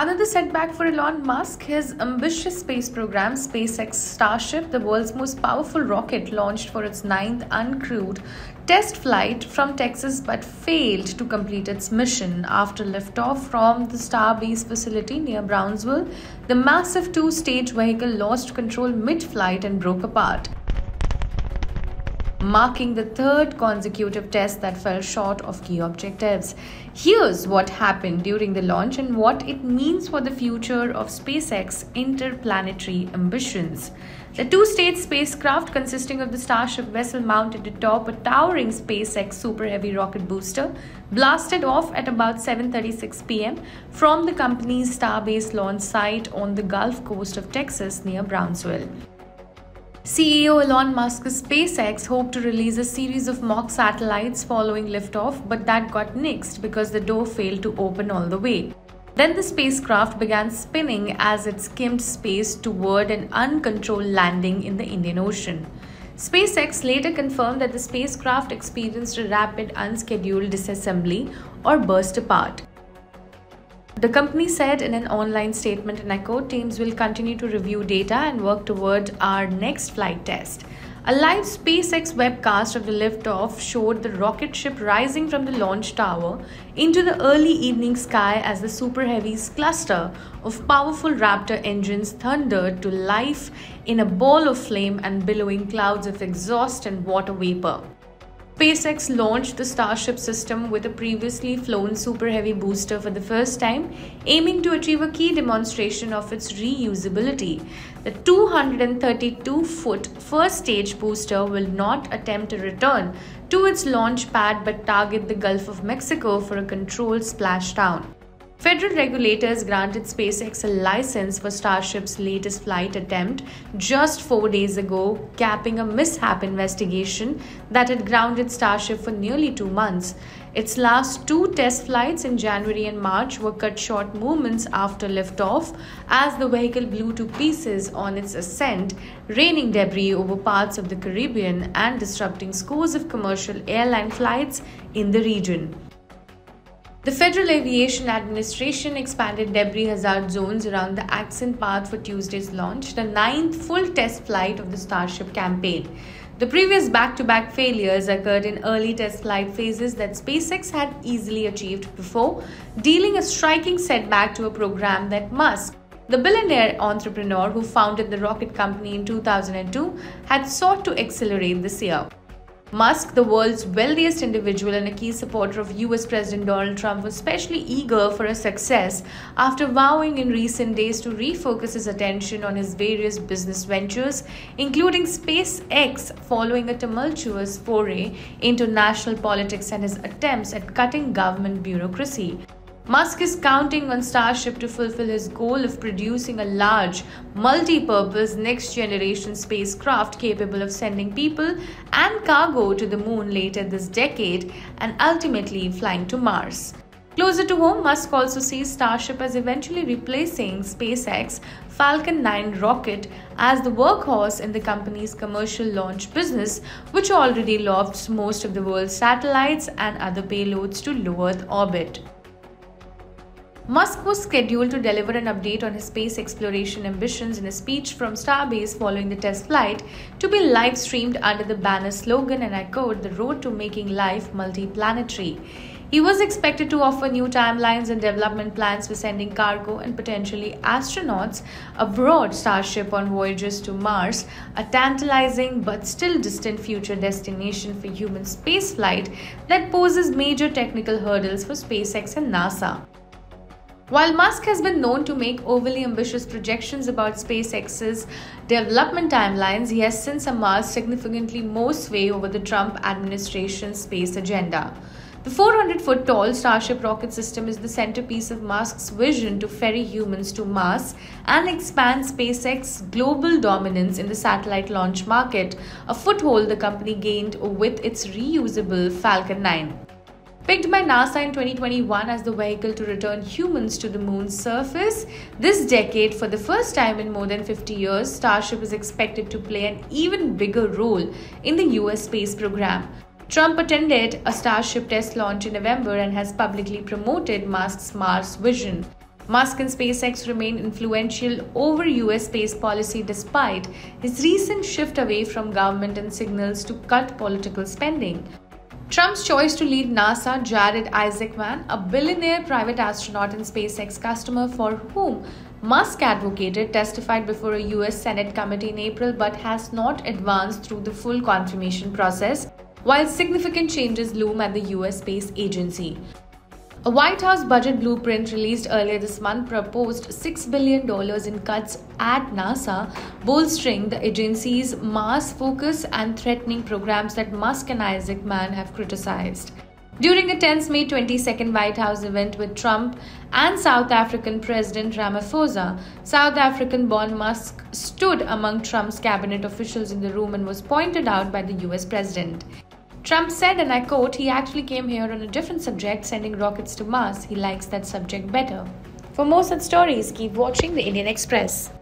Another setback for Elon Musk, his ambitious space program, SpaceX Starship, the world's most powerful rocket, launched for its ninth uncrewed test flight from Texas but failed to complete its mission. After liftoff from the Starbase facility near Brownsville, the massive two stage vehicle lost control mid flight and broke apart marking the third consecutive test that fell short of key objectives. Here's what happened during the launch and what it means for the future of SpaceX interplanetary ambitions. The two-stage spacecraft consisting of the Starship vessel mounted atop a towering SpaceX Super Heavy rocket booster blasted off at about 7:36 p.m. from the company's Starbase launch site on the Gulf Coast of Texas near Brownsville. CEO Elon Musk's SpaceX hoped to release a series of mock satellites following liftoff, but that got nixed because the door failed to open all the way. Then the spacecraft began spinning as it skimmed space toward an uncontrolled landing in the Indian Ocean. SpaceX later confirmed that the spacecraft experienced a rapid unscheduled disassembly or burst apart. The company said in an online statement, and I quote, teams will continue to review data and work toward our next flight test. A live SpaceX webcast of the liftoff showed the rocket ship rising from the launch tower into the early evening sky as the Super Heavy's cluster of powerful Raptor engines thundered to life in a ball of flame and billowing clouds of exhaust and water vapor. SpaceX launched the Starship system with a previously flown Super Heavy booster for the first time, aiming to achieve a key demonstration of its reusability. The 232 foot first stage booster will not attempt a return to its launch pad but target the Gulf of Mexico for a controlled splashdown. Federal regulators granted SpaceX a license for Starship's latest flight attempt just four days ago, capping a mishap investigation that had grounded Starship for nearly two months. Its last two test flights in January and March were cut short moments after liftoff as the vehicle blew to pieces on its ascent, raining debris over parts of the Caribbean and disrupting scores of commercial airline flights in the region. The Federal Aviation Administration expanded debris hazard zones around the ascent path for Tuesday's launch, the ninth full test flight of the Starship campaign. The previous back to back failures occurred in early test flight phases that SpaceX had easily achieved before, dealing a striking setback to a program that Musk, the billionaire entrepreneur who founded the rocket company in 2002, had sought to accelerate this year. Musk, the world's wealthiest individual and a key supporter of US President Donald Trump, was especially eager for a success after vowing in recent days to refocus his attention on his various business ventures, including SpaceX, following a tumultuous foray into national politics and his attempts at cutting government bureaucracy. Musk is counting on Starship to fulfill his goal of producing a large, multi purpose, next generation spacecraft capable of sending people and cargo to the moon later this decade and ultimately flying to Mars. Closer to home, Musk also sees Starship as eventually replacing SpaceX Falcon 9 rocket as the workhorse in the company's commercial launch business, which already lofts most of the world's satellites and other payloads to low Earth orbit. Musk was scheduled to deliver an update on his space exploration ambitions in a speech from Starbase following the test flight to be live streamed under the banner slogan, and I quote, The Road to Making Life Multiplanetary. He was expected to offer new timelines and development plans for sending cargo and potentially astronauts aboard Starship on voyages to Mars, a tantalizing but still distant future destination for human spaceflight that poses major technical hurdles for SpaceX and NASA. While Musk has been known to make overly ambitious projections about SpaceX's development timelines, he has since amassed significantly more sway over the Trump administration's space agenda. The 400 foot tall Starship rocket system is the centerpiece of Musk's vision to ferry humans to Mars and expand SpaceX's global dominance in the satellite launch market, a foothold the company gained with its reusable Falcon 9. Picked by NASA in 2021 as the vehicle to return humans to the moon's surface, this decade, for the first time in more than 50 years, Starship is expected to play an even bigger role in the US space program. Trump attended a Starship test launch in November and has publicly promoted Musk's Mars vision. Musk and SpaceX remain influential over US space policy despite his recent shift away from government and signals to cut political spending. Trump's choice to lead NASA, Jared Isaacman, a billionaire private astronaut and SpaceX customer for whom Musk advocated, testified before a US Senate committee in April but has not advanced through the full confirmation process, while significant changes loom at the US Space Agency. A White House budget blueprint released earlier this month proposed $6 billion in cuts at NASA, bolstering the agency's Mars focus and threatening programs that Musk and Isaacman have criticized. During a tense May 22nd White House event with Trump and South African President Ramaphosa, South African born Musk stood among Trump's cabinet officials in the room and was pointed out by the US president. Trump said, and I quote, he actually came here on a different subject, sending rockets to Mars. He likes that subject better. For more such stories, keep watching the Indian Express.